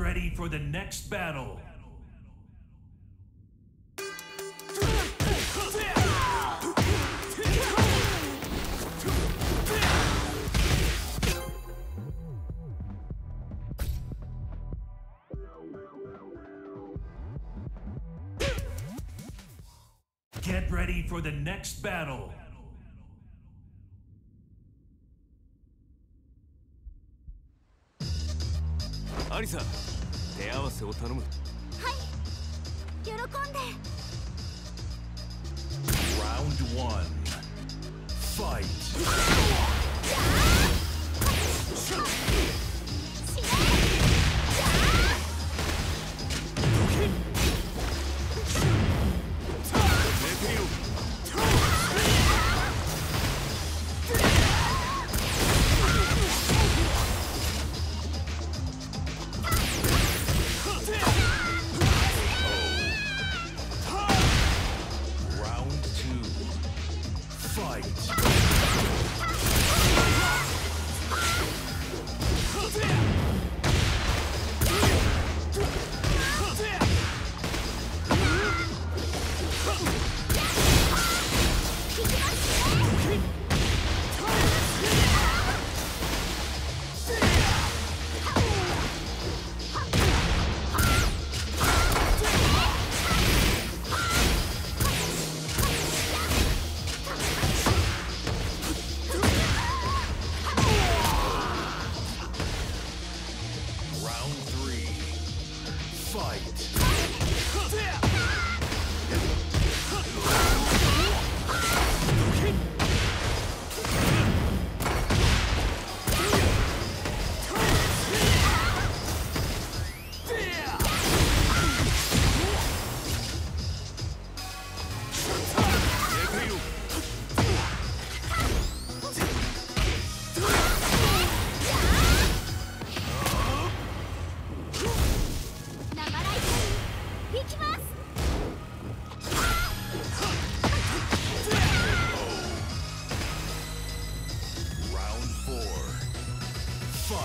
ready for the next battle. Get ready for the next battle. アリサ手合わせを頼むはい喜んで Round one. Fight. Fight. Yeah.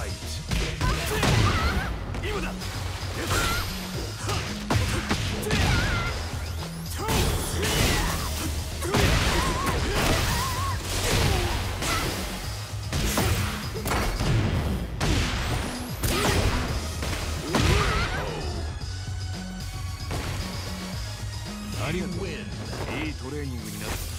いいト。レーニングになった